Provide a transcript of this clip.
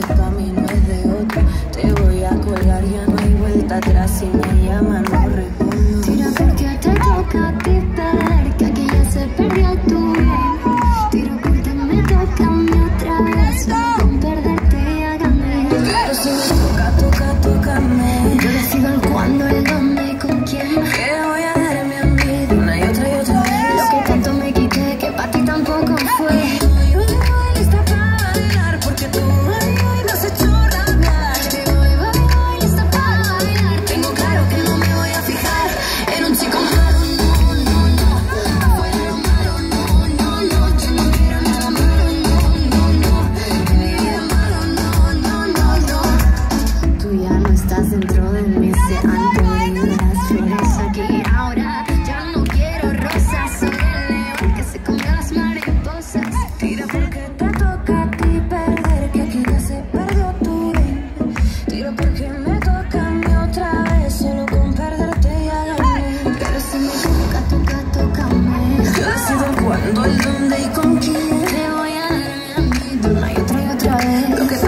ese camino es de otro. Te voy a colgar, ya no hay vuelta atrás. Si me llaman, no respondo. Tira porque te toca a ti perder, que aquí ya se perdió tú. Tiro porque me toca a mí otra vez. Con perderte ya gané. dentro de mí se han podrido las flores aquí ahora. Ya no quiero rosas, soy el león que se come a las mariposas. Tira porque te toca a ti perder, que aquí ya se perdió tu bien. Tira porque me toca a mí otra vez, solo con perderte ya gané. Pero si me toca, toca, tócame. Decido cuándo, el dónde y con quién. Te voy a dar mi dona y otra y otra vez. Lo que